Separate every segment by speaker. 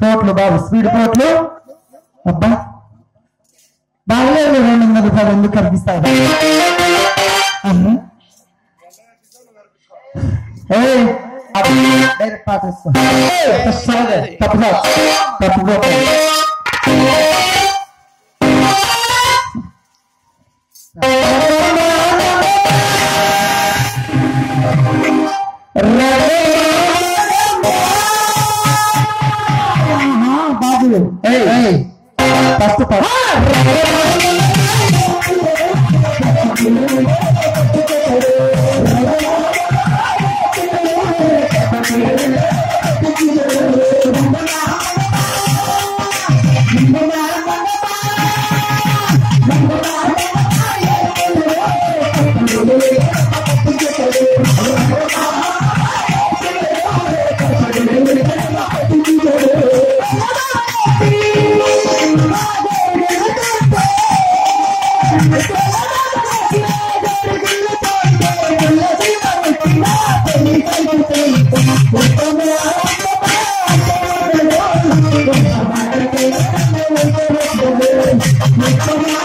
Speaker 1: పోట్లు బాబు స్పీడ్ పోట్లు అబ్బా బాగలేదు రెండు వందల రూపాయలు ఎందుకు కనిపిస్తాయి డైరెక్ట్ పాటేస్తా తప్పుగా తప్పుగా Não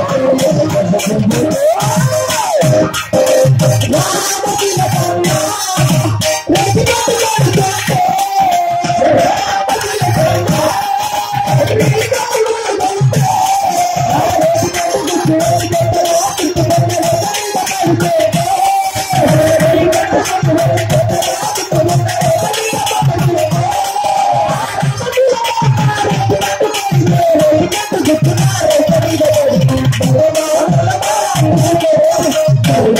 Speaker 1: Why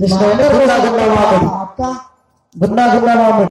Speaker 2: Disclaimer guna-guna Mamun.
Speaker 1: Apa?
Speaker 2: Guna-guna Mamun.